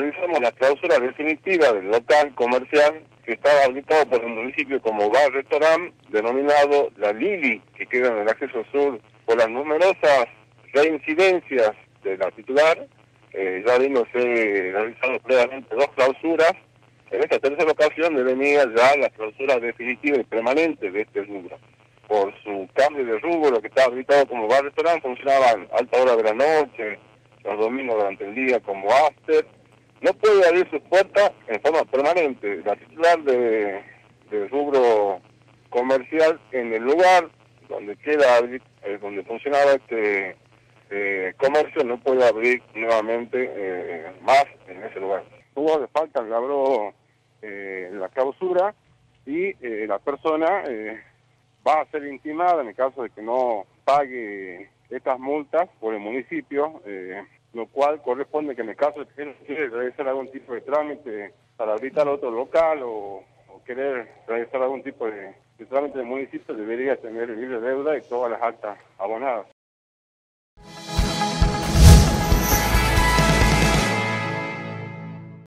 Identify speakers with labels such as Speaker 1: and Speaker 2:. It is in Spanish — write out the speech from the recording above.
Speaker 1: realizamos la clausura definitiva del local comercial que estaba habilitado por el municipio como bar-restaurante, denominado La Lili, que queda en el acceso sur, por las numerosas reincidencias de la titular, eh, ya habiéndose realizado previamente dos clausuras, en esta tercera ocasión venía ya la clausura definitiva y permanente de este rubro. Por su cambio de rubro, que estaba habilitado como bar-restaurante, funcionaban alta hora de la noche, los domingos durante el día como after, no puede abrir sus puertas en forma permanente. La titular de, rubro comercial en el lugar donde queda eh, donde funcionaba este eh, comercio no puede abrir nuevamente eh, más en ese lugar. Hubo de falta labró la clausura y la persona va a ser intimada en el caso de que no pague estas multas por el municipio, eh, lo cual corresponde que en el caso de que quiere realizar algún tipo de trámite para habilitar otro local o, querer realizar algún tipo de, de trámite del municipio, debería tener libre deuda y todas las actas abonadas.